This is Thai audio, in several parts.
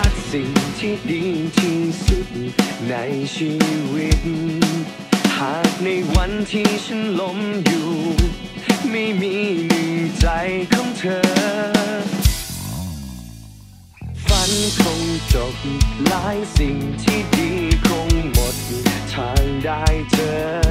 าดสิ่งที่ดีที่สุดในชีวิต หากในวันที่ฉันล้มอยู่ ไม่มีหนึ่งใจของเธอ ฝันคงจบหลายสิ่งที่ดีคงหมด ทางได้เจอ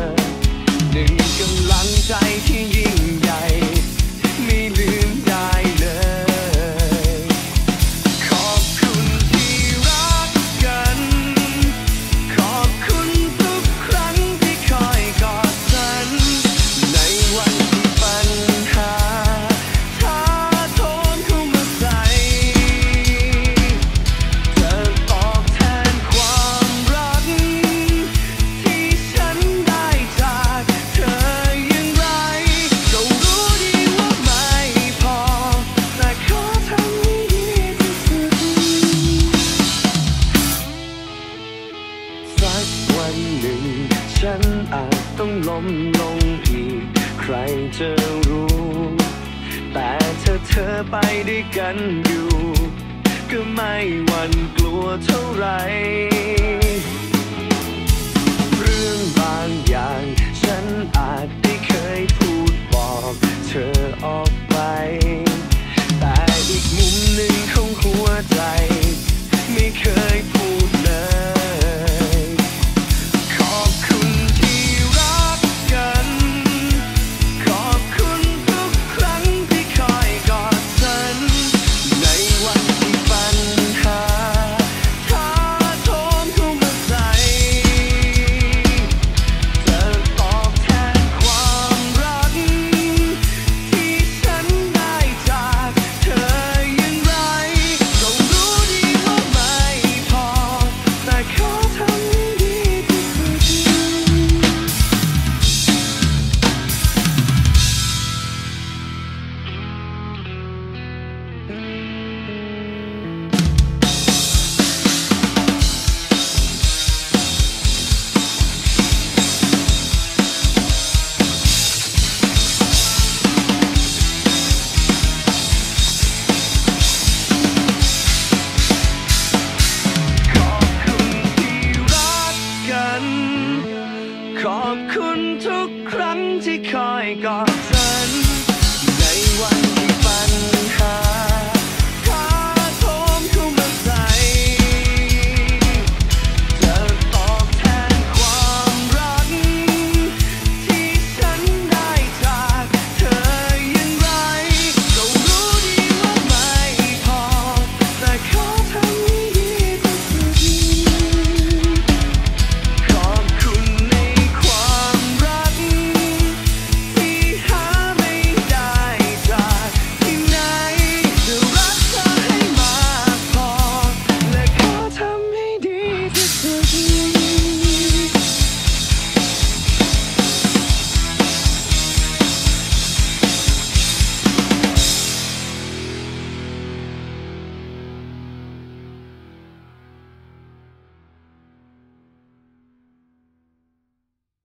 ล้มลงอีก ใครจะรู้ แต่ถ้าเธอไปด้วยกันอยู่ ก็ไม่หวั่นกลัวเท่าไร คุณทุกครั้งที่คอยกอดฉันในวันที่ปัญหา